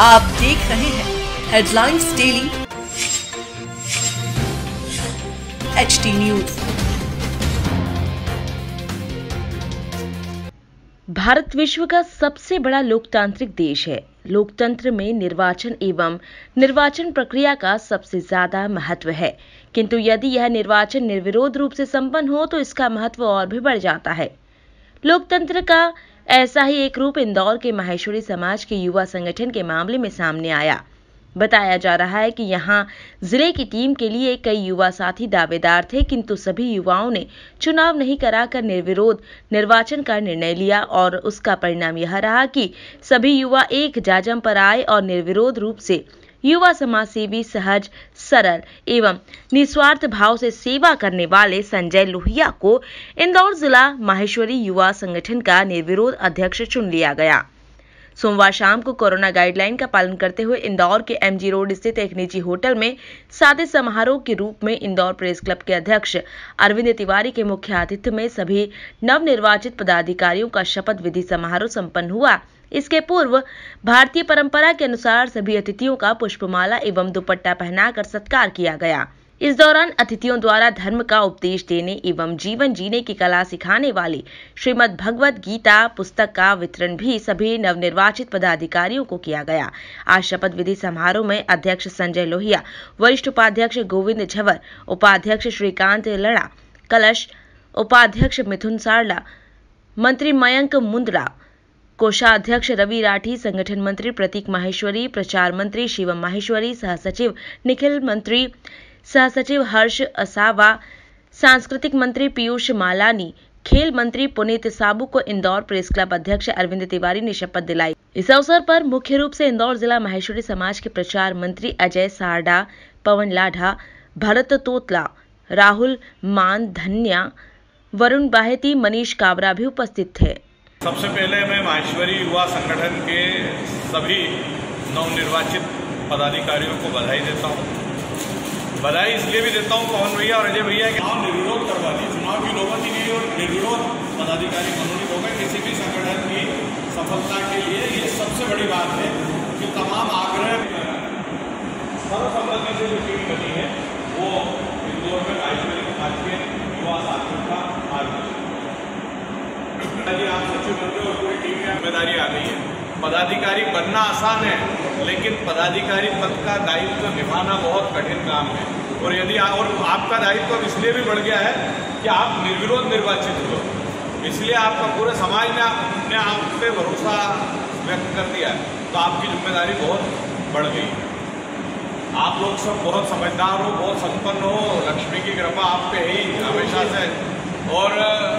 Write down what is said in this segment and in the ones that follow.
आप देख रहे हैं headlines daily H T news Bharat विश्व का सबसे बड़ा लोकतांत्रिक देश है। लोकतंत्र में निर्वाचन एवं निर्वाचन प्रक्रिया का सबसे ज़्यादा महत्व है। किंतु यदि यह निर्वाचन निर्विरोध रूप से संपन्न हो तो इसका महत्व और भी बढ़ जाता है। लोकतंत्र का ऐसा ही एक रूप इंदौर के माहेश्वरी समाज के युवा संगठन के मामले में सामने आया। बताया जा रहा है कि यहाँ ज़िले की टीम के लिए कई युवा साथी दावेदार थे, किंतु सभी युवाओं ने चुनाव नहीं कराकर निर्विरोध निर्वाचन का निर्णय लिया और उसका परिणाम यह रहा कि सभी युवा एक जाजम पर आए और निर्विरोध रूप से युवा समाज सेवी सहज सरल एवं निस्वार्थ भाव से सेवा करने वाले संजय लोहिया को इंदौर जिला माहेश्वरी युवा संगठन का निर्विरोध अध्यक्ष चुन लिया गया। सोमवार शाम को कोरोना गाइडलाइन का पालन करते हुए इंदौर के एमजी रोड स्थित एक निजी होटल में सादे समारोह के रूप में इंदौर प्रेस क्लब के अध्यक्ष अरविंद तिवारी के मुख्य आतिथ्य में सभी नवनिर्वाचित पदाधिकारियों का शपथ विधि समारोह संपन्न हुआ। इसके पूर्व, भारतीय परंपरा के अनुसार सभी अतिथियों का पुष्पमाला एवं दुपट्टा पहनाकर सत्कार किया गया। इस दौरान अतिथियों द्वारा धर्म का उपदेश देने एवं जीवन जीने की कला सिखाने वाली श्रीमद् भगवत गीता पुस्तक का वितरण भी सभी नवनिर्वाचित पदाधिकारियों को किया गया। आज शपथ विधि समारोह में अध्यक्ष संजय लोहिया, वरिष्ठ उपाध्यक्ष गोविंद झवर, उपाध्यक्ष श्रीकांत लड़ा, कलश, उपाध्यक्ष मिथुन सारला, मंत्री मयंक मुंद्रा कोषाध्यक्ष रवि राठी, संगठन मंत्री प्रतीक माहेश्वरी, प्रचार मंत्री शिवम माहेश्वरी, सह सचिव निखिल मंत्री, सह सचिव हर्ष असावा, सांस्कृतिक मंत्री पीयूष मालानी, खेल मंत्री पुनीत साबू को इंदौर प्रेस क्लब अध्यक्ष अरविंद तिवारी ने शपथ दिलाई। इस अवसर पर मुख्य रूप से इंदौर जिला माहेश्वरी समाज के प्रचार मंत्री अजय सारडा, पवन लाढ़ा, भरत तोतला, राहुल मान धन्या वरुण बाहेती, मनीष कावरा भी उपस्थित थे। सबसे पहले मैं माहेश्वरी युवा संगठन के सभी नवनिर्वाचित पदाधिकारियों को बधाई देता हूँ। बधाई इसलिए भी देता हूँ, पवन भैया और अजय भैया कि चुनाव निर्विरोध करवा दी चुनाव की नौबत ही नहीं और निर्विरोध पदाधिकारी मनोनीत हो गए किसी भी संगठन की सफलता के लिए ये सबसे बड़ी बात है कि तमाम आग्रह सर्वसम्मति से जो टीम बनी है, वो इंदौर में माहेश्वरी समाज के युवा साथियों का मार्गदर्शन पदाधिकारी बनना आसान है लेकिन पदाधिकारी पद का दायित्व निभाना बहुत कठिन काम है। और यदि आ, और आपका दायित्व अब इसलिए भी बढ़ गया है कि आप निर्विरोध निर्वाचित हो इसलिए आपका पूरे समाज ने अपने आप पे भरोसा व्यक्त कर दिया है तो आपकी ज़िम्मेदारी बहुत बढ़ गई है। आप लोग सब बहुत समझदार हो बहुत संपन्न हो लक्ष्मी की कृपा आप पे ही हमेशा से और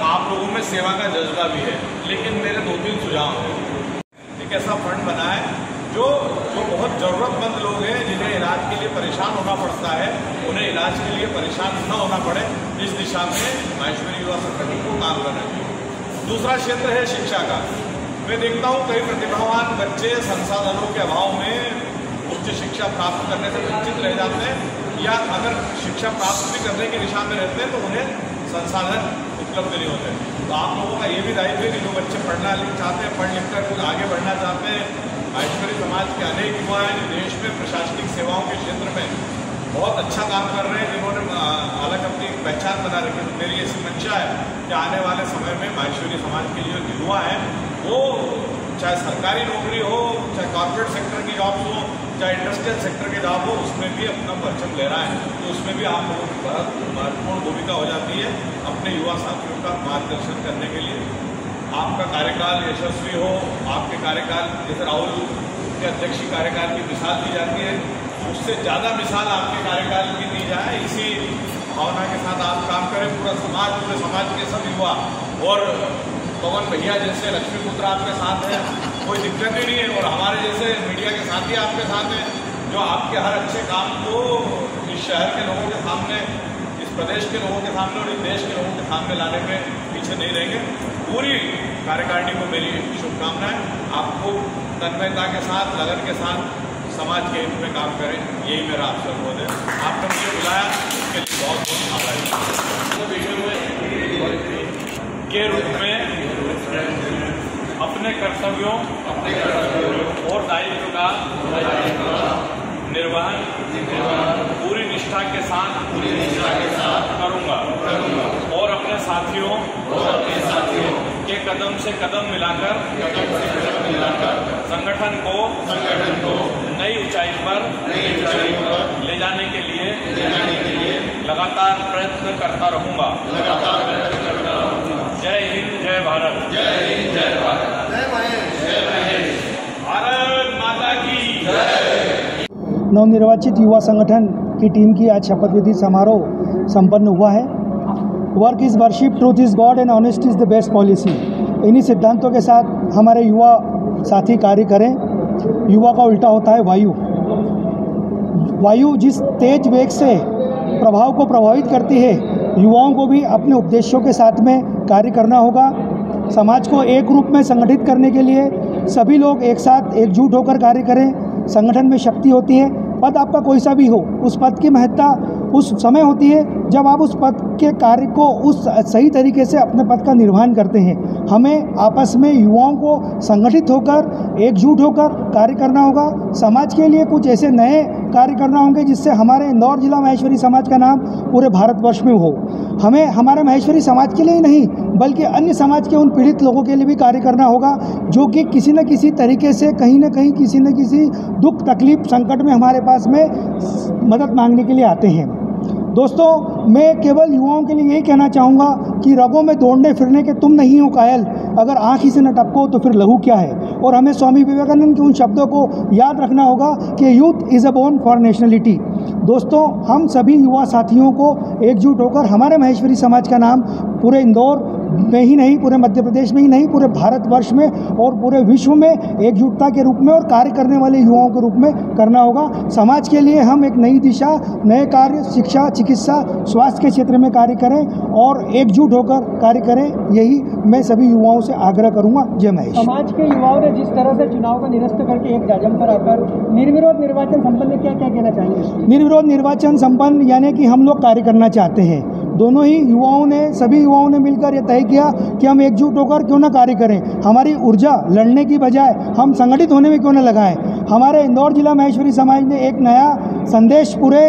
आप लोगों में सेवा का जज्बा भी है, लेकिन मेरे दो तीन सुझाव हैं। एक ऐसा फंड बना है, जो जो बहुत ज़रूरतमंद लोग हैं, जिन्हें इलाज के लिए परेशान होना पड़ता है, उन्हें इलाज के लिए परेशान न होना पड़े, इस दिशा में माहेश्वरी युवा संगठन को काम करना चाहिए। दूसरा क्षेत्र है शिक्षा का। मैं देखता हूँ कई प्रतिभावान बच्चे संसाधनों के अभाव में उच्च शिक्षा प्राप्त करने से वंचित रह जाते हैं, या अगर शिक्षा प्राप्त भी करने की दिशा में रहते हैं तो उन्हें संसाधन उपलब्ध नहीं होते। तो आप लोगों का ये भी दायित्व है कि जो बच्चे पढ़ना लिख चाहते हैं, पढ़ लिख कर कुछ आगे बढ़ना चाहते हैं माहेश्वरी समाज के अनेक युवा हैं जो देश में प्रशासनिक सेवाओं के क्षेत्र में बहुत अच्छा काम कर रहे हैं, जिन्होंने अलग अपनी पहचान बना रखी तो मेरी ऐसी मंशा है कि आने वाले समय में माहेश्वरी समाज के जो युवा हैं, वो चाहे सरकारी नौकरी हो, चाहे कॉर्पोरेट सेक्टर की जॉब्स हो चाहे इंडस्ट्रियल सेक्टर की जॉब हो उसमें भी अपना परचम ले रहा है। तो उसमें भी आप लोगों की बहुत महत्वपूर्ण भूमिका हो जाती है अपने युवा साथियों का मार्गदर्शन करने के लिए। आपका कार्यकाल यशस्वी हो, आपके कार्यकाल, जैसे राहुल के अध्यक्ष कार्यकाल की मिसाल दी जाती है, उससे ज़्यादा मिसाल आपके कार्यकाल की दी जाए। इसी भावना के साथ आप काम करें। पूरा समाज, पूरे समाज के सब युवा और पवन भैया जैसे लक्ष्मी पुत्र आपके साथ हैं। कोई दिक्कत ही नहीं है। और हमारे जैसे मीडिया के साथी आपके साथ हैं जो आपके हर अच्छे काम को इस शहर के लोगों के सामने इस प्रदेश के लोगों के सामने और इस देश के लोगों के सामने लाने में पीछे नहीं रहेंगे। पूरी कार्यकारिणी को मेरी शुभकामनाएँ। आपको तन्मयता के साथ लगन के साथ समाज के हित में काम करें यही मेरा आपसे अनुरोध है। आपने मुझे बुलाया उसके लिए बहुत बहुत आभारी के रूप में अपने कर्तव्यों, अपने और दायित्व का निर्वहन, पूरी निष्ठा के साथ पूरी निष्ठा के साथ करूँगा। और अपने साथियों और अपने साथियों के कदम से कदम मिलाकर मिलाकर संगठन को संगठन को नई ऊंचाई पर नई ऊंचाई पर ले जाने के लिए ले जाने के लिए लगातार प्रयत्न करता रहूँगा। लगातार प्रयत्न करता रहूँगा जय हिंद जय भारत जय हिंद, जय भारत। नवनिर्वाचित युवा संगठन की टीम की आज शपथ विधि समारोह संपन्न हुआ है। Work is worship, truth is God and honest is the best policy. इन्हीं सिद्धांतों के साथ हमारे युवा साथी कार्य करें। युवा का उल्टा होता है वायु। वायु जिस तेज वेग से प्रभाव को प्रभावित करती है, युवाओं को भी अपने उपदेशों के साथ में कार्य करना होगा। समाज को एक रूप में संगठित करने के लिए सभी लोग एक साथ एकजुट होकर कार्य करें। संगठन में शक्ति होती है, पद आपका कोई सा भी हो, उस पद की महत्ता उस समय होती है जब आप उस पद के कार्य को उस सही तरीके से अपने पद का निर्वहन करते हैं, हमें आपस में युवाओं को संगठित होकर, एकजुट होकर कार्य करना होगा। समाज के लिए कुछ ऐसे नए कार्य करना होंगे जिससे हमारे इंदौर जिला महेश्वरी समाज का नाम पूरे भारतवर्ष में हो। हमें हमारे महेश्वरी समाज के लिए ही नहीं, बल्कि अन्य समाज के उन पीड़ित लोगों के लिए भी कार्य करना होगा, जो कि किसी न किसी तरीके से कहीं ना कहीं किसी न किसी दुख तकलीफ़ संकट में हमारे पास में मदद मांगने के लिए आते हैं। दोस्तों, मैं केवल युवाओं के लिए यही कहना चाहूँगा कि रगों में दौड़ने फिरने के तुम नहीं हो कायल। अगर आँख ही से न टपको तो फिर लहू क्या है? और हमें स्वामी विवेकानंद के उन शब्दों को याद रखना होगा कि youth is a born for nationality दोस्तों, हम सभी युवा साथियों को एकजुट होकर हमारे महेश्वरी समाज का नाम पूरे इंदौर में ही नहीं पूरे मध्य प्रदेश में ही नहीं पूरे भारतवर्ष में और पूरे विश्व में एकजुटता के रूप में और कार्य करने वाले युवाओं के रूप में करना होगा। समाज के लिए हम एक नई दिशा नए कार्य शिक्षा चिकित्सा स्वास्थ्य के क्षेत्र में कार्य करें और एकजुट होकर कार्य करें यही मैं सभी युवाओं से आग्रह करूँगा। जय महेश। समाज के युवाओं ने जिस तरह से चुनाव का निरस्त करके एक जाजम पर आकर निर्विरोध निर्वाचन संपन्न क्या क्या कहना चाहिए निर्विरोध निर्वाचन संपन्न यानी कि हम लोग कार्य करना चाहते हैं। दोनों ही युवाओं ने सभी युवाओं ने मिलकर यह तय किया कि हम एकजुट होकर क्यों ना कार्य करें। हमारी ऊर्जा लड़ने की बजाय हम संगठित होने में क्यों ना लगाएँ। हमारे इंदौर जिला महेश्वरी समाज ने एक नया संदेश पूरे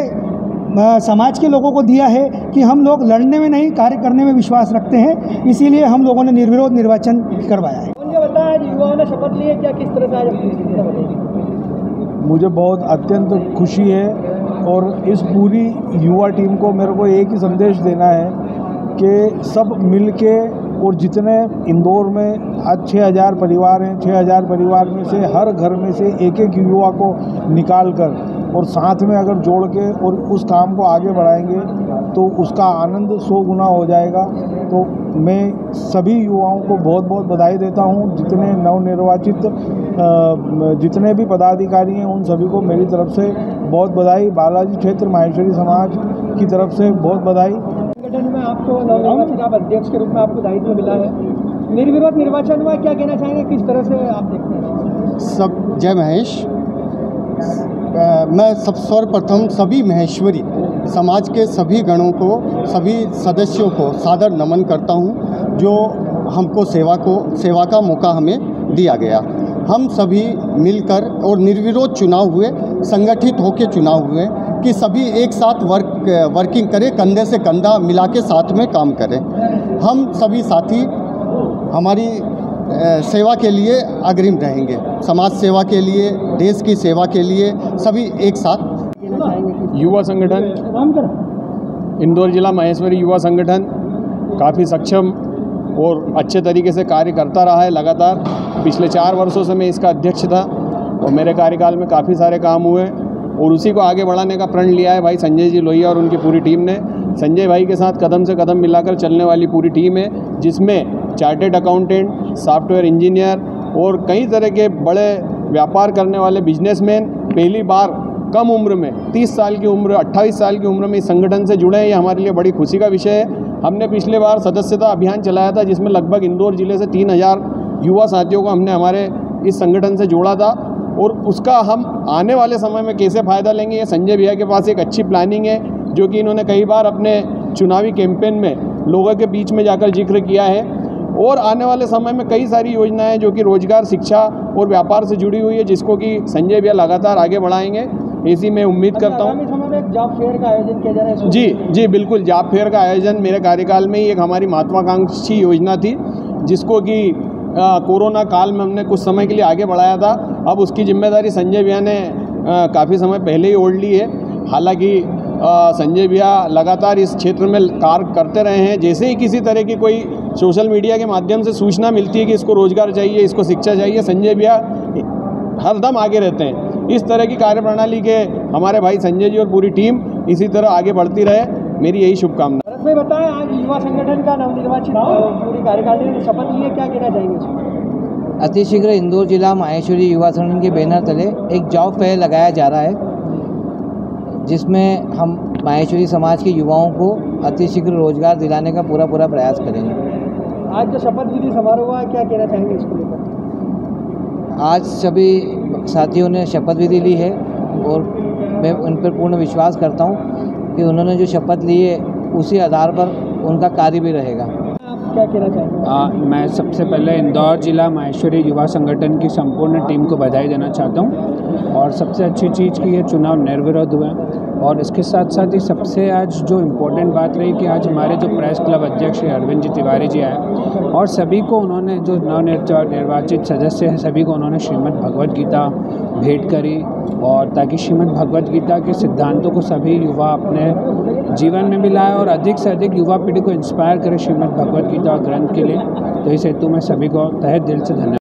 समाज के लोगों को दिया है कि हम लोग लड़ने में नहीं कार्य करने में विश्वास रखते हैं। इसीलिए हम लोगों ने निर्विरोध निर्वाचन करवाया है। मुझे बताया आज युवाओं ने शपथ ली क्या किस तरह से आज अपनी स्थिति बताइए मुझे बहुत अत्यंत खुशी है और इस पूरी युवा टीम को मेरे को एक ही संदेश देना है कि सब मिल के और जितने इंदौर में आज छः हज़ार परिवार हैं छः हज़ार परिवार में से हर घर में से एक एक युवा को निकाल कर और साथ में अगर जोड़ के और उस काम को आगे बढ़ाएँगे तो उसका आनंद सौ गुना हो जाएगा। तो मैं सभी युवाओं को बहुत बहुत बधाई देता हूँ। जितने नवनिर्वाचित जितने भी पदाधिकारी हैं, उन सभी को मेरी तरफ़ से बहुत बधाई बालाजी क्षेत्र माहेश्वरी समाज की तरफ़ से बहुत बधाई। संगठन में आपको नवनिर्वाचित आप अध्यक्ष के रूप में आपको दायित्व मिला है। निर्विरोध निर्वाचन हुआ क्या कहना चाहेंगे? किस तरह से आप देखते हैं? सब जय महेश। मैं सब सर्वप्रथम सभी महेश्वरी समाज के सभी गणों को सभी सदस्यों को सादर नमन करता हूँ जो हमको सेवा को सेवा का मौका हमें दिया गया। हम सभी मिलकर और निर्विरोध चुनाव हुए संगठित होकर चुनाव हुए कि सभी एक साथ वर्क वर्किंग करें, कंधे से कंधा मिला के साथ में काम करें। हम सभी साथी हमारी सेवा के लिए अग्रिम रहेंगे। समाज सेवा के लिए, देश की सेवा के लिए सभी एक साथ। युवा संगठन, इंदौर जिला महेश्वरी युवा संगठन काफ़ी सक्षम और अच्छे तरीके से कार्य करता रहा है लगातार। पिछले चार वर्षों से मैं इसका अध्यक्ष था। और मेरे कार्यकाल में काफ़ी सारे काम हुए और उसी को आगे बढ़ाने का प्रण लिया है भाई संजय जी लोहिया और उनकी पूरी टीम ने। संजय भाई के साथ कदम से कदम मिलाकर चलने वाली पूरी टीम है, जिसमें चार्टेड अकाउंटेंट, सॉफ्टवेयर इंजीनियर और कई तरह के बड़े व्यापार करने वाले बिजनेसमैन पहली बार कम उम्र में 30 साल की उम्र 28 साल की उम्र में इस संगठन से जुड़े हैं। ये हमारे लिए बड़ी खुशी का विषय है। हमने पिछले बार सदस्यता अभियान चलाया था, जिसमें लगभग इंदौर ज़िले से 3000 युवा साथियों को हमने हमारे इस संगठन से जोड़ा था। और उसका हम आने वाले समय में कैसे फ़ायदा लेंगे? ये संजय भैया के पास एक अच्छी प्लानिंग है जो कि इन्होंने कई बार अपने चुनावी कैंपेन में लोगों के बीच में जाकर ज़िक्र किया है। और आने वाले समय में कई सारी योजनाएँ जो कि रोज़गार शिक्षा और व्यापार से जुड़ी हुई है जिसको कि संजय भैया लगातार आगे बढ़ाएँगे। ऐसी मैं उम्मीद करता हूँ। जॉब फेयर का आयोजन किया जा रहा है जी जी बिल्कुल। जॉब फेयर का आयोजन मेरे कार्यकाल में ही एक हमारी महत्वाकांक्षी योजना थी जिसको कि कोरोना काल में हमने कुछ समय के लिए आगे बढ़ाया था। अब उसकी ज़िम्मेदारी संजय भैया ने काफ़ी समय पहले ही ओढ़ ली है। हालाँकि संजय भैया लगातार इस क्षेत्र में कार्य करते रहे हैं। जैसे ही किसी तरह की कोई सोशल मीडिया के माध्यम से सूचना मिलती है कि इसको रोज़गार चाहिए, इसको शिक्षा चाहिए, संजय भैया हरदम आगे रहते हैं। इस तरह की कार्यप्रणाली के हमारे भाई संजय जी और पूरी टीम इसी तरह आगे बढ़ती रहे। मेरी यही शुभकामना भाई बताएँ आज युवा संगठन का नवनिर्वाचित पूरी कार्यकारिणी ने शपथ ली है क्या कहना चाहेंगे? अतिशीघ्र इंदौर जिला माहेश्वरी युवा संगठन के बैनर तले एक जॉब फेयर लगाया जा रहा है जिसमें हम माहेश्वरी समाज के युवाओं को अतिशीघ्र रोज़गार दिलाने का पूरा पूरा प्रयास करेंगे। आज जो शपथ विधि समारोह हुआ क्या कहना चाहेंगे इसको लेकर? आज सभी साथियों ने शपथ विधि ली है और मैं उन पर पूर्ण विश्वास करता हूँ कि उन्होंने जो शपथ ली है उसी आधार पर उनका कार्य भी रहेगा। आप क्या कहना चाहेंगे? आ, मैं सबसे पहले इंदौर जिला माहेश्वरी युवा संगठन की संपूर्ण टीम को बधाई देना चाहता हूँ। और सबसे अच्छी चीज़ की ये चुनाव निर्विरोध हुए। और इसके साथ साथ ही सबसे आज जो इम्पोर्टेंट बात रही कि आज हमारे जो प्रेस क्लब अध्यक्ष अरविंद जी तिवारी जी आए और सभी को उन्होंने जो नव निर्वाचित सदस्य हैं, सभी को उन्होंने श्रीमद् भगवत गीता भेंट करी और ताकि श्रीमद् भगवत गीता के सिद्धांतों को सभी युवा अपने जीवन में भी लाए और अधिक से अधिक युवा पीढ़ी को इंस्पायर करें श्रीमद् भगवत गीता ग्रंथ के लिए। तो इस हेतु मैं सभी को तहे दिल से धन्यवाद।